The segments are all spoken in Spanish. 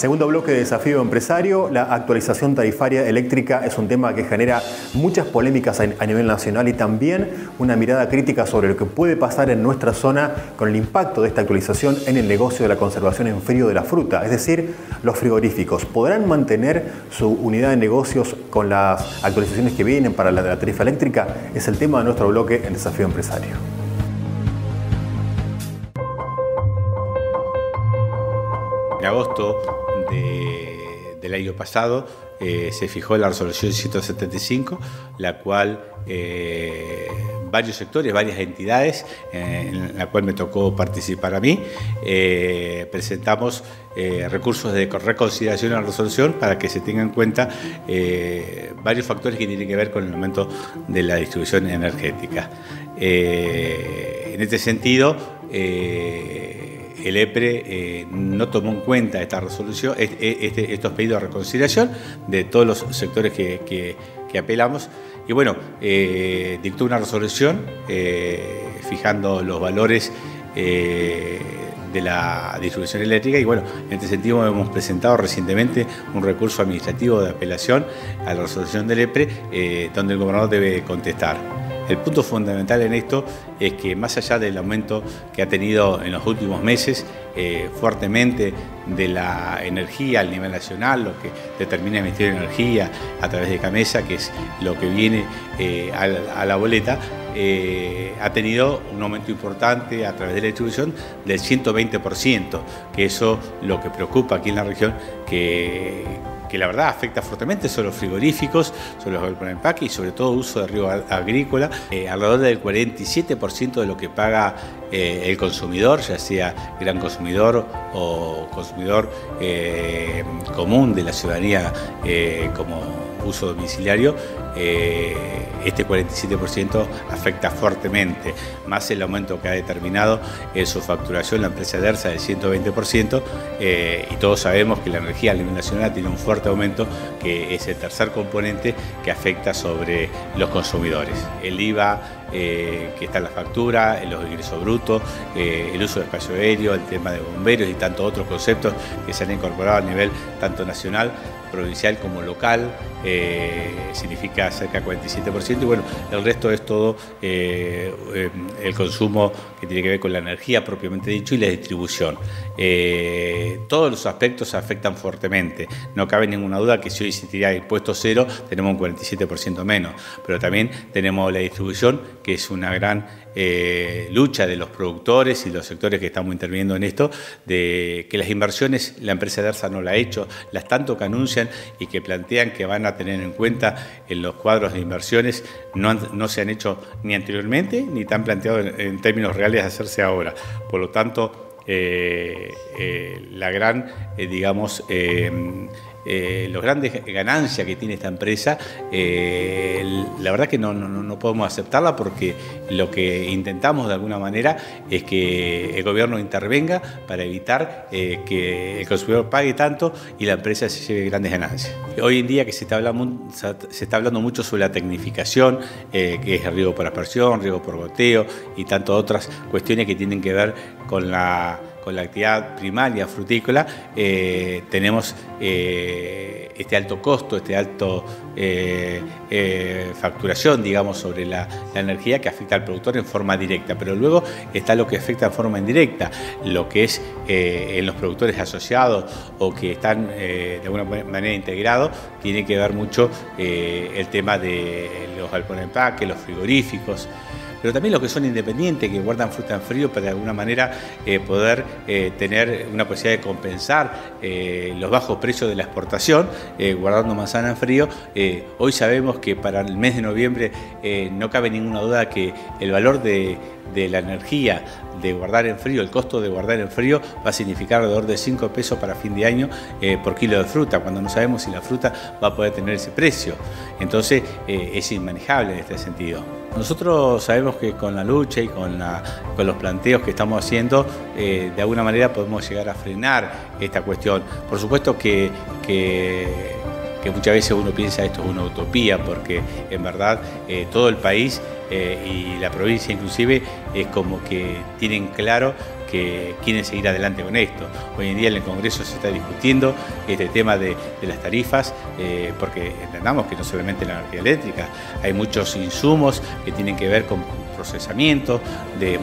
Segundo bloque de desafío empresario, la actualización tarifaria eléctrica es un tema que genera muchas polémicas a nivel nacional y también una mirada crítica sobre lo que puede pasar en nuestra zona con el impacto de esta actualización en el negocio de la conservación en frío de la fruta, es decir, los frigoríficos. ¿Podrán mantener su unidad de negocios con las actualizaciones que vienen para la, tarifa eléctrica? Es el tema de nuestro bloque en desafío empresario. En agosto del año pasado eh, se fijó la resolución 175, la cual eh, varios sectores, varias entidades, eh, en la cual me tocó participar a mí, presentamos recursos de reconsideración a la resolución para que se tengan en cuenta varios factores que tienen que ver con el aumento de la distribución energética. en este sentido, el EPRE eh, no tomó en cuenta esta resolución, este, estos pedidos de reconciliación de todos los sectores que, apelamos. Y bueno, eh, dictó una resolución eh, fijando los valores de la distribución eléctrica y bueno, en este sentido hemos presentado recientemente un recurso administrativo de apelación a la resolución del EPRE donde el gobernador debe contestar. El punto fundamental en esto es que más allá del aumento que ha tenido en los últimos meses eh, fuertemente de la energía a nivel nacional, lo que determina el Ministerio de Energía a través de Camesa, que es lo que viene eh, a, la, boleta, eh, ha tenido un aumento importante a través de la distribución del 120%, que eso lo que preocupa aquí en la región, que la verdad afecta fuertemente son los frigoríficos, son los empaque y sobre todo uso de río agrícola, eh, alrededor del 47% de lo que paga eh, el consumidor, ya sea gran consumidor o consumidor común de la ciudadanía como uso domiciliario, este 47% afecta fuertemente, más el aumento que ha determinado en su facturación la empresa DERSA del 120%, eh, y todos sabemos que la energía a nivel nacional tiene un fuerte aumento, que es el tercer componente que afecta sobre los consumidores. El IVA eh, que está en la factura, los ingresos brutos, eh, el uso de espacio aéreo, el tema de bomberos y tantos otros conceptos que se han incorporado a nivel tanto nacional, provincial como local, significa cerca del 47%, y bueno, el resto es todo eh, eh, el consumo que tiene que ver con la energía propiamente dicho y la distribución. Eh, todos los aspectos afectan fuertemente. No cabe ninguna duda que si hoy existiría impuesto cero, tenemos un 47% menos, pero también tenemos la distribución, que es una gran lucha de los productores y los sectores que estamos interviniendo en esto, de que las inversiones la empresa DERSA no la ha hecho, las tanto que anuncian y que plantean que van a tener en cuenta en los cuadros de inversiones no, se han hecho ni anteriormente ni tan planteado en, términos reales de hacerse ahora. Por lo tanto, eh, eh, la gran, eh, digamos, eh, las grandes ganancias que tiene esta empresa, eh, la verdad que no, no, podemos aceptarla porque lo que intentamos de alguna manera es que el gobierno intervenga para evitar eh, que el consumidor pague tanto y la empresa se lleve grandes ganancias. Hoy en día que se está hablando, se está hablando mucho sobre la tecnificación, que es riego por aspersión, riego por goteo y tantas otras cuestiones que tienen que ver con la con la actividad primaria frutícola, eh, tenemos eh, este alto costo, este alto eh, facturación, digamos, sobre la, energía que afecta al productor en forma directa. Pero luego está lo que afecta en forma indirecta, lo que es en los productores asociados o que están de alguna manera integrados, tiene que ver mucho el tema de los galpones empaque, los frigoríficos pero también los que son independientes, que guardan fruta en frío para de alguna manera eh, poder eh, tener una posibilidad de compensar eh, los bajos precios de la exportación, guardando manzana en frío. hoy sabemos que para el mes de noviembre no cabe ninguna duda que el valor de, de la energía de guardar en frío, el costo de guardar en frío va a significar alrededor de 5 pesos para fin de año por kilo de fruta, cuando no sabemos si la fruta va a poder tener ese precio. Entonces es inmanejable en este sentido. Nosotros sabemos que con la lucha y con, los planteos que estamos haciendo, eh, de alguna manera podemos llegar a frenar esta cuestión. Por supuesto que, muchas veces uno piensa esto es una utopía, porque en verdad eh, todo el país eh, y la provincia inclusive es como que tienen claro que quieren seguir adelante con esto. Hoy en día en el Congreso se está discutiendo este tema de, las tarifas, eh, porque entendamos que no solamente la energía eléctrica, hay muchos insumos que tienen que ver con procesamiento, de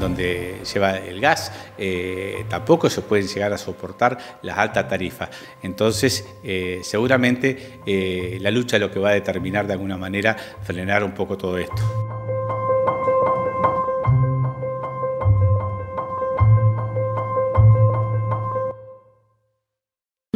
donde lleva el gas, eh, tampoco se pueden llegar a soportar las altas tarifas. Entonces, eh, seguramente la lucha es lo que va a determinar de alguna manera frenar un poco todo esto.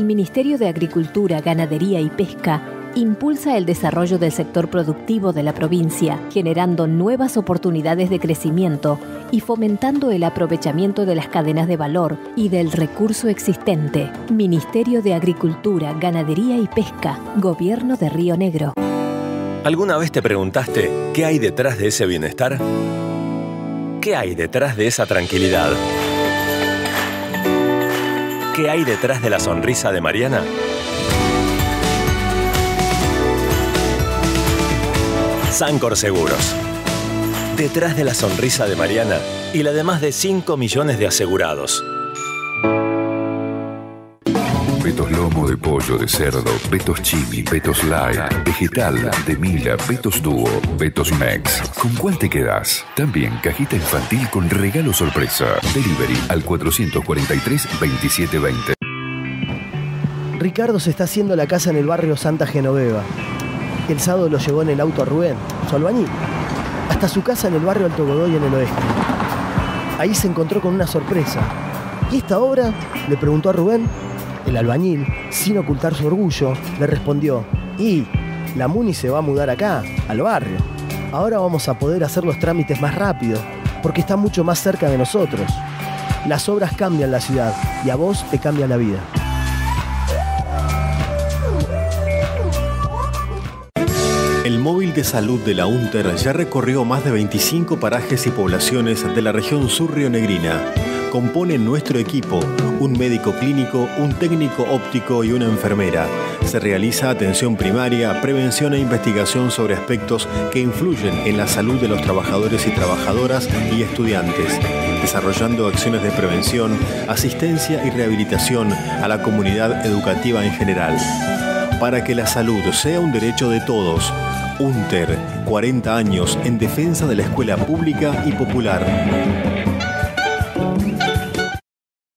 El Ministerio de Agricultura, Ganadería y Pesca impulsa el desarrollo del sector productivo de la provincia, generando nuevas oportunidades de crecimiento y fomentando el aprovechamiento de las cadenas de valor y del recurso existente. Ministerio de Agricultura, Ganadería y Pesca, Gobierno de Río Negro. ¿Alguna vez te preguntaste qué hay detrás de ese bienestar? ¿Qué hay detrás de esa tranquilidad? ¿Qué hay detrás de la sonrisa de Mariana? Sancor Seguros. Detrás de la sonrisa de Mariana y la de más de 5 millones de asegurados. Petos lomo de pollo, de cerdo, petos chimi, petos light, vegetal, de mila, petos dúo, petos mex. ¿Con cuál te quedas? También cajita infantil con regalo sorpresa. Delivery al 443-2720. Ricardo se está haciendo la casa en el barrio Santa Genoveva. El sábado lo llevó en el auto a Rubén, su albañil, hasta su casa en el barrio Alto Godoy en el oeste. Ahí se encontró con una sorpresa. ¿Y esta obra? Le preguntó a Rubén. El albañil, sin ocultar su orgullo, le respondió, y la Muni se va a mudar acá, al barrio. Ahora vamos a poder hacer los trámites más rápido, porque está mucho más cerca de nosotros. Las obras cambian la ciudad y a vos te cambia la vida. El móvil de salud de la UNTER ya recorrió más de 25 parajes y poblaciones de la región sur rionegrina. Compone nuestro equipo un médico clínico, un técnico óptico y una enfermera. Se realiza atención primaria, prevención e investigación sobre aspectos que influyen en la salud de los trabajadores y trabajadoras y estudiantes, desarrollando acciones de prevención, asistencia y rehabilitación a la comunidad educativa en general. Para que la salud sea un derecho de todos, UNTER, 40 años en defensa de la escuela pública y popular.